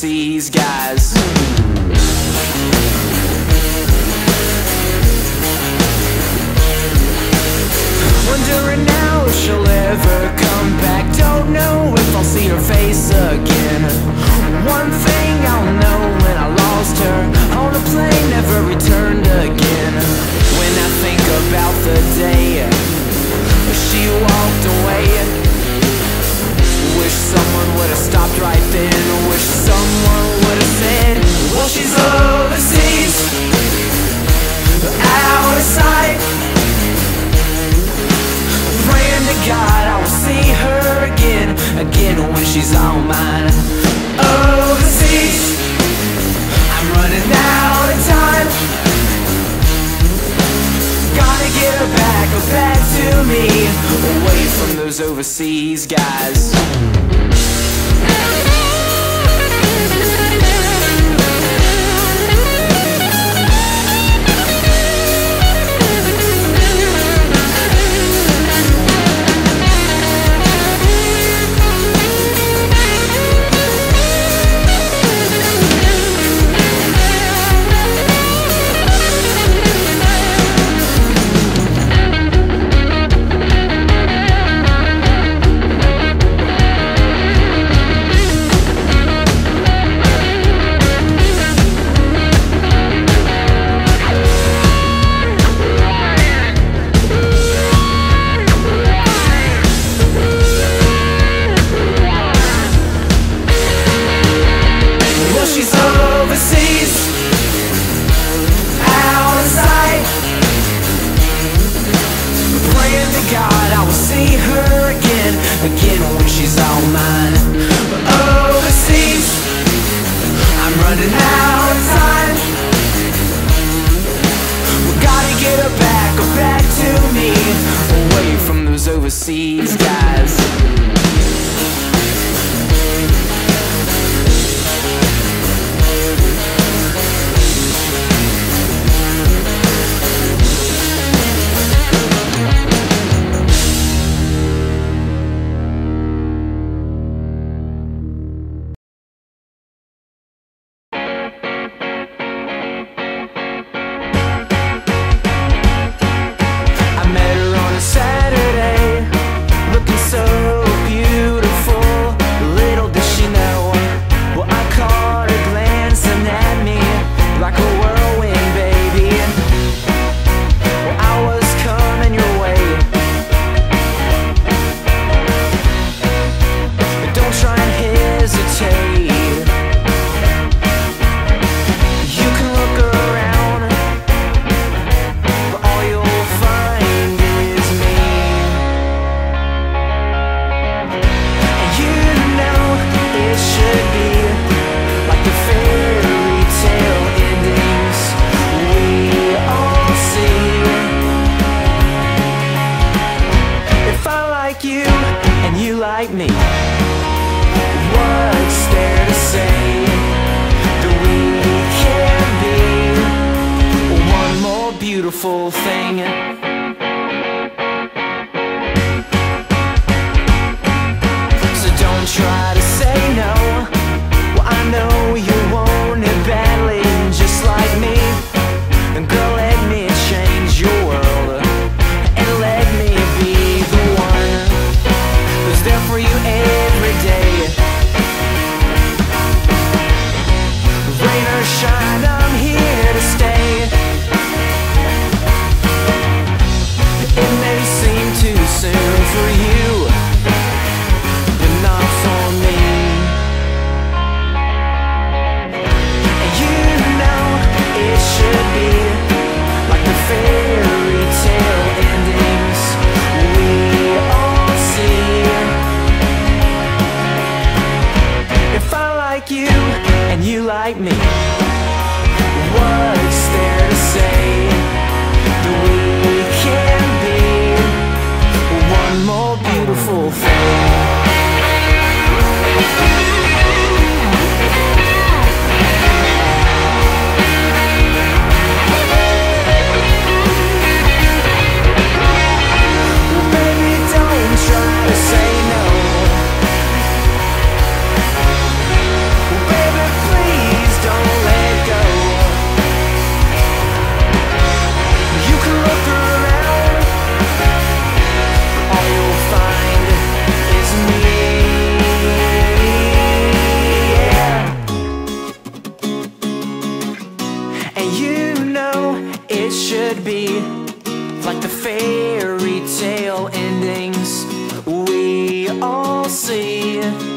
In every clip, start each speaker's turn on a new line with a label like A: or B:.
A: These guys. Wondering now if she'll ever come back. Don't know if I'll see her face again. One thing I'll know when I lost her on a plane, never returned again. When I think about the day she walked away. back to me. Away from those overseas guys. And you know it should be like the fairy tale endings we all see.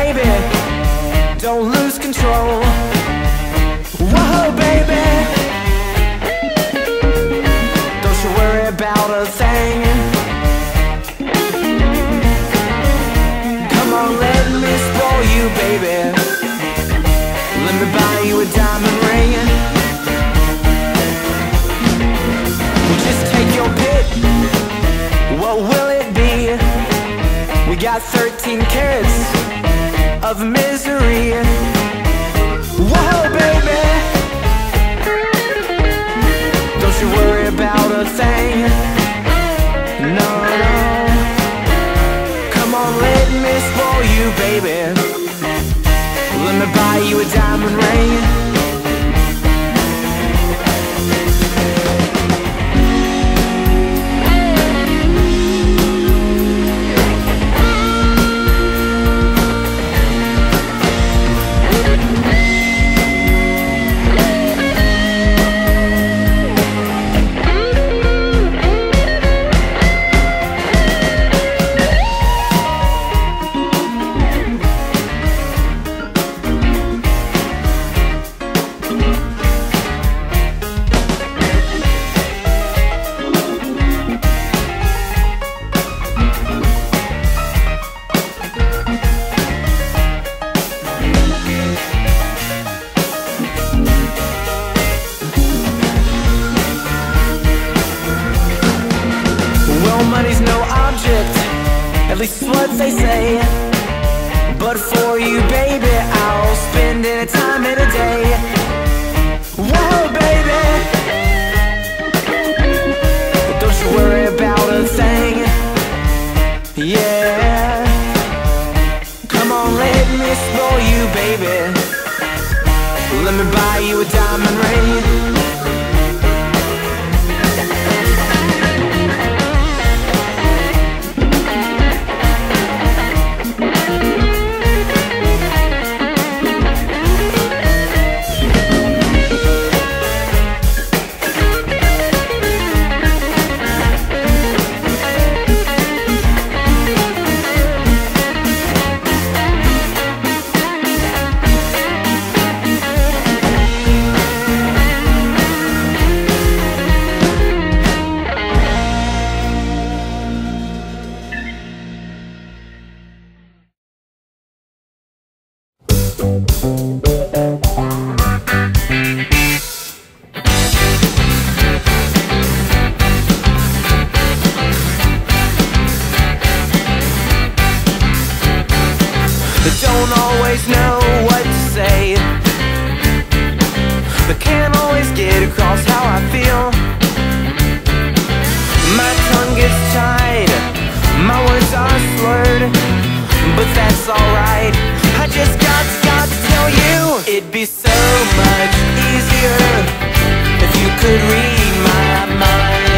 A: Baby. Don't lose control. Whoa, baby. Don't you worry about a thing. Come on, let me spoil you, baby. Let me buy you a diamond ring. Just take your pick. What will it be? We got 13 carats of misery. Whoa, baby. Don't you worry about a thing. No, no. Come on, let me spoil you, baby. Let me buy you a diamond ring. Baby, I'll spend any time in a day. Whoa, baby. Don't you worry about a thing. Yeah. Come on, let me spoil you, baby. Let me buy you a diamond ring. Always get across how I feel. My tongue gets tied, my words are slurred, but that's alright. I just got to, got to tell you, it'd be so much easier if you could read my mind.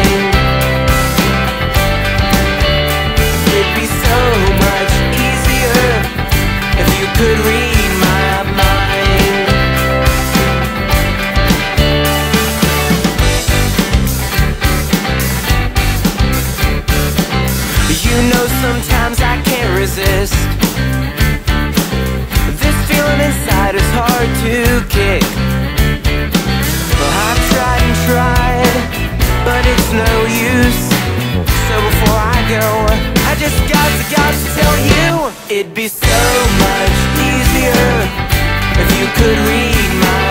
A: It'd be so much easier if you could read my